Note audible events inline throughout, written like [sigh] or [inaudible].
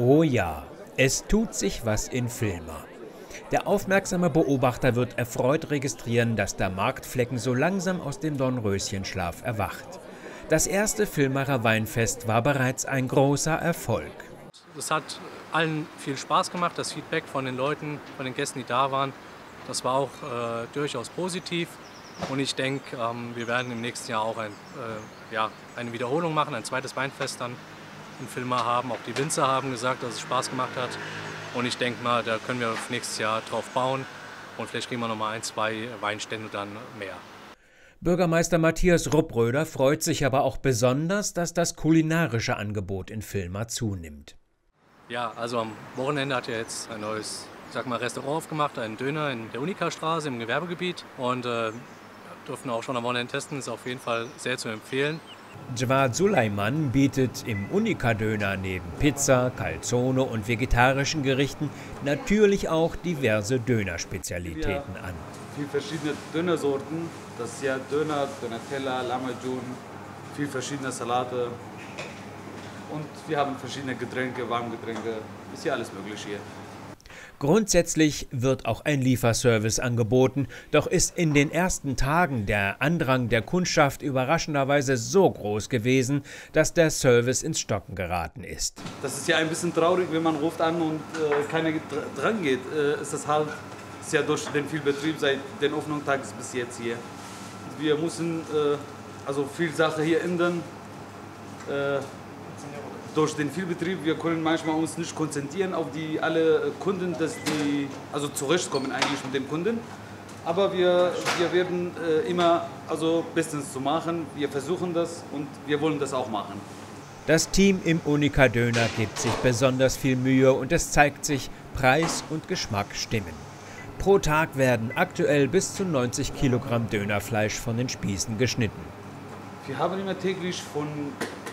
Oh ja, es tut sich was in Filma. Der aufmerksame Beobachter wird erfreut registrieren, dass der Marktflecken so langsam aus dem Dornröschenschlaf erwacht. Das erste Filmacher Weinfest war bereits ein großer Erfolg. Es hat allen viel Spaß gemacht. Das Feedback von den Leuten, von den Gästen, die da waren, das war auch äh, durchaus positiv. Und ich denke, ähm, wir werden im nächsten Jahr auch ein, äh, ja, eine Wiederholung machen, ein zweites Weinfest dann in Filmer haben. Auch die Winzer haben gesagt, dass es Spaß gemacht hat. Und ich denke mal, da können wir nächstes Jahr drauf bauen. Und vielleicht kriegen wir noch mal ein, zwei Weinstände dann mehr. Bürgermeister Matthias Ruppröder freut sich aber auch besonders, dass das kulinarische Angebot in Filma zunimmt. Ja, also am Wochenende hat er jetzt ein neues ich sag mal, Restaurant aufgemacht, einen Döner in der Unika-Straße im Gewerbegebiet. Und äh, durften auch schon am Wochenende testen, ist auf jeden Fall sehr zu empfehlen. Jawad Suleiman bietet im Unika-Döner neben Pizza, Calzone und vegetarischen Gerichten natürlich auch diverse Dönerspezialitäten an. Viele verschiedene Dönersorten. Das ist ja Döner, Dönatella, Lamajun, viele verschiedene Salate. Und wir haben verschiedene Getränke, Warmgetränke. Ist ja alles möglich hier. Grundsätzlich wird auch ein Lieferservice angeboten, doch ist in den ersten Tagen der Andrang der Kundschaft überraschenderweise so groß gewesen, dass der Service ins Stocken geraten ist. Das ist ja ein bisschen traurig, wenn man ruft an und äh, keiner dran geht. Äh, ist das halt ist ja durch den viel Betrieb seit den Öffnungstags bis jetzt hier. Wir müssen äh, also viel Sache hier ändern. Durch den Vielbetrieb, wir können manchmal uns nicht konzentrieren auf die alle Kunden, dass die also zurechtkommen eigentlich mit dem Kunden. Aber wir, wir werden äh, immer also bestens zu machen. Wir versuchen das und wir wollen das auch machen. Das Team im Unika Döner gibt sich besonders viel Mühe und es zeigt sich, Preis und Geschmack stimmen. Pro Tag werden aktuell bis zu 90 Kilogramm Dönerfleisch von den Spießen geschnitten. Wir haben immer täglich von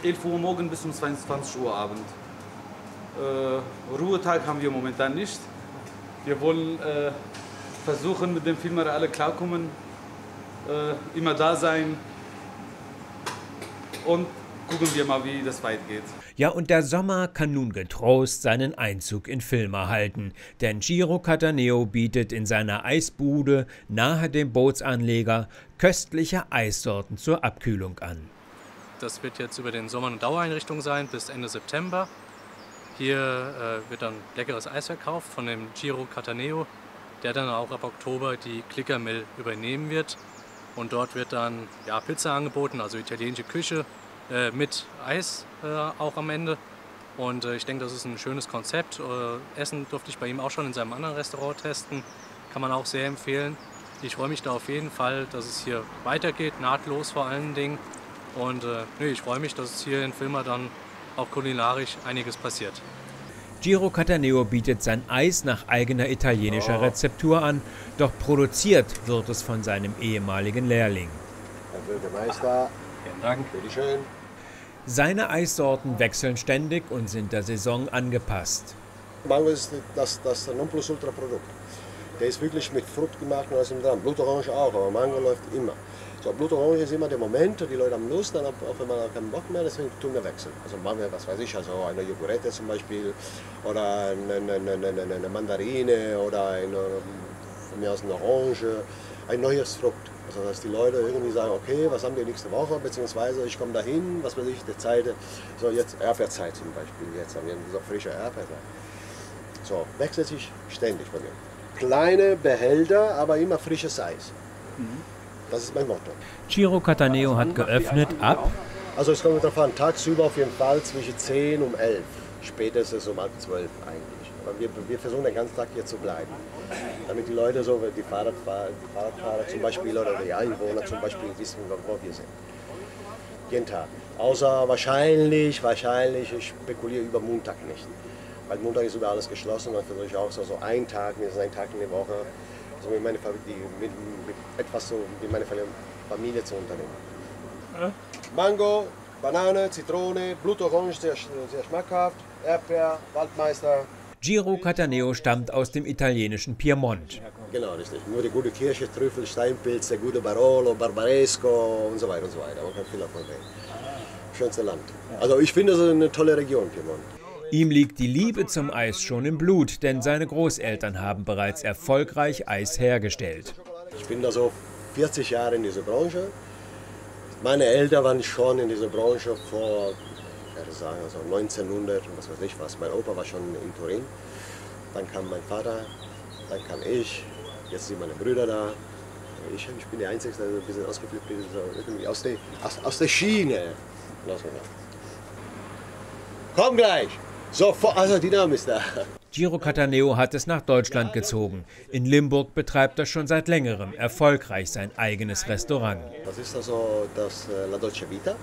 11 Uhr morgen bis um 22 Uhr Abend. Äh, Ruhetag haben wir momentan nicht. Wir wollen äh, versuchen, mit dem Filmer alle klarkommen, äh, immer da sein und gucken wir mal, wie das weit geht. Ja, und der Sommer kann nun getrost seinen Einzug in Filme halten, denn Giro Cataneo bietet in seiner Eisbude nahe dem Bootsanleger köstliche Eissorten zur Abkühlung an. Das wird jetzt über den Sommer eine Dauereinrichtung sein bis Ende September. Hier äh, wird dann leckeres Eis verkauft von dem Giro Cataneo, der dann auch ab Oktober die Clicker Mill übernehmen wird. Und dort wird dann ja, Pizza angeboten, also italienische Küche äh, mit Eis äh, auch am Ende. Und äh, ich denke, das ist ein schönes Konzept. Äh, Essen durfte ich bei ihm auch schon in seinem anderen Restaurant testen. Kann man auch sehr empfehlen. Ich freue mich da auf jeden Fall, dass es hier weitergeht, nahtlos vor allen Dingen. Und äh, nee, ich freue mich, dass es hier in Filma dann auch kulinarisch einiges passiert. Giro Cataneo bietet sein Eis nach eigener italienischer Rezeptur an, doch produziert wird es von seinem ehemaligen Lehrling. Vielen Dank. bitteschön. Seine Eissorten wechseln ständig und sind der Saison angepasst. Mango ist das, das Nonplusultra-Produkt. Der ist wirklich mit Frucht gemacht und alles im dran. Blutorange auch, aber Mango läuft immer. So, Blutorange ist immer der Moment, die Leute haben Lust, dann auf einmal keinen Bock mehr, deswegen tun wir wechseln. Also machen wir, was weiß ich, also eine Jogurette zum Beispiel oder eine, eine, eine, eine Mandarine oder eine, von mir aus eine Orange, ein neues Frucht. Also dass die Leute irgendwie sagen, okay, was haben wir nächste Woche, beziehungsweise ich komme dahin, was weiß ich, der Zeit, so jetzt Erdbeerzeit zum Beispiel, jetzt haben wir so frische Erdbeerzeit. So, wechselt sich ständig bei mir. Kleine Behälter, aber immer frisches Eis. Das ist mein Motto. Giro Cataneo hat geöffnet ab Also es kommt darauf an, tagsüber auf jeden Fall zwischen 10 und 11. Später ist es um halb 12 eigentlich. Wir, wir versuchen den ganzen Tag hier zu bleiben. Damit die Leute, so die Fahrradfahrer, die Fahrradfahrer zum Beispiel oder die Einwohner zum Beispiel wissen, wo wir sind. Jeden Tag. Außer wahrscheinlich, wahrscheinlich, ich spekuliere über Montag nicht. Weil Montag ist über alles geschlossen und dann versuche ich auch so, so einen Tag, mindestens einen Tag in der Woche, so mit, meiner Familie, mit, mit etwas so mit meiner Familie zu unternehmen. Mango, Banane, Zitrone, Blutorange, sehr, sehr schmackhaft, Erdbeer, Waldmeister. Giro Cataneo stammt aus dem italienischen Piemont. Genau, richtig. Nur die gute Kirsche, Trüffel, Steinpilze, gute Barolo, Barbaresco und so weiter und so weiter. Man kann viel davon reden. Schönste Land. Also ich finde es eine tolle Region, Piemont. Ihm liegt die Liebe zum Eis schon im Blut, denn seine Großeltern haben bereits erfolgreich Eis hergestellt. Ich bin da so 40 Jahre in dieser Branche. Meine Eltern waren schon in dieser Branche vor, ich werde sagen, also 1900 und was weiß ich was. Mein Opa war schon in Turin. Dann kam mein Vater, dann kam ich, jetzt sind meine Brüder da. Ich, ich bin der Einzige, der ein bisschen ausgeflippt ist, so irgendwie aus der, aus, aus der Schiene. Komm gleich! Sofort, also die Dame ist da. Giro Cataneo hat es nach Deutschland gezogen. In Limburg betreibt er schon seit längerem erfolgreich sein eigenes Restaurant. Das ist also das La Dolce Vita.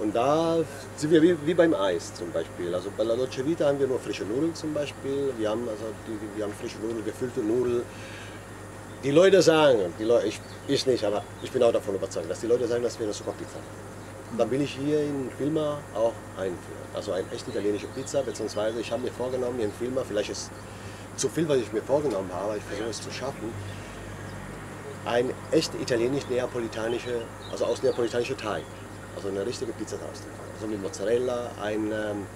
Und da sind wir wie, wie, beim Eis zum Beispiel. Also bei La Dolce Vita haben wir nur frische Nudeln zum Beispiel. Wir haben, also die, wir haben frische Nudeln, gefüllte Nudeln. Die Leute sagen, die Leute, ich, ich nicht, aber ich bin auch davon überzeugt, dass die Leute sagen, dass wir eine super Pizza haben dann will ich hier in Filma auch einführen. Also eine echt italienische Pizza, beziehungsweise ich habe mir vorgenommen, hier in Filma, vielleicht ist zu viel, was ich mir vorgenommen habe, ich versuche es zu schaffen, ein echt italienisch-neapolitanische, also aus neapolitanischer Teig, also eine richtige Pizza daraus Also mit Mozzarella, ein, ähm,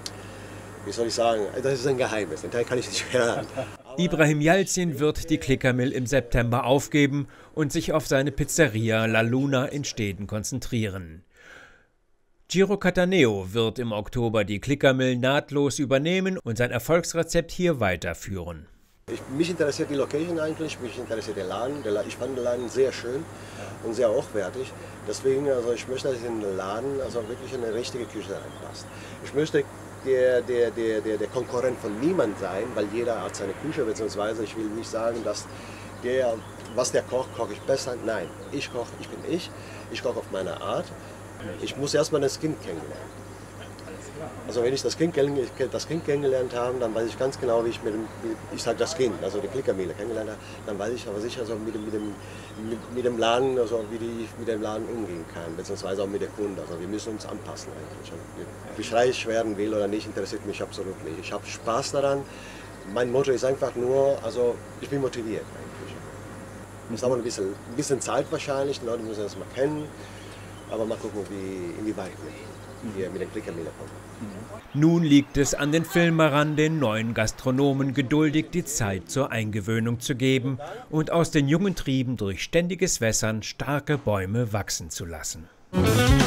wie soll ich sagen, das ist ein Geheimnis, den Teig kann ich nicht verraten. [laughs] Ibrahim Yalzin wird die Klickermill im September aufgeben und sich auf seine Pizzeria La Luna in Städten konzentrieren. Giro Cataneo wird im Oktober die Klickermill nahtlos übernehmen und sein Erfolgsrezept hier weiterführen. Ich, mich interessiert die Location eigentlich, mich interessiert der Laden. ich fand den Laden sehr schön und sehr hochwertig. Deswegen, also ich möchte, dass in den Laden also wirklich eine richtige Küche reinpasst. Ich möchte der, der, der, der, der Konkurrent von niemand sein, weil jeder hat seine Küche, beziehungsweise ich will nicht sagen, dass der, was der kocht, koche ich besser. Nein, ich koche, ich bin ich, ich koche auf meine Art ich muss erstmal das Kind kennenlernen. Also wenn ich das Kind, das kind kennengelernt habe, dann weiß ich ganz genau, wie ich mit dem, ich sage das Kind, also die Klickermehle kennengelernt habe, dann weiß ich aber sicher also mit, dem, mit, dem, mit, dem Laden, also wie ich mit dem Laden umgehen kann, beziehungsweise auch mit der Kunde. Also wir müssen uns anpassen eigentlich. Ob ich reich werden will oder nicht, interessiert mich absolut nicht. Ich habe Spaß daran. Mein Motto ist einfach nur, also ich bin motiviert eigentlich. Es dauert ein bisschen, ein bisschen Zeit wahrscheinlich, die Leute müssen das mal kennen. Aber mal gucken, wie, inwieweit wir mit den Klickermehl kommen. Nun liegt es an den Filmern, den neuen Gastronomen geduldig die Zeit zur Eingewöhnung zu geben und aus den jungen Trieben durch ständiges Wässern starke Bäume wachsen zu lassen. Musik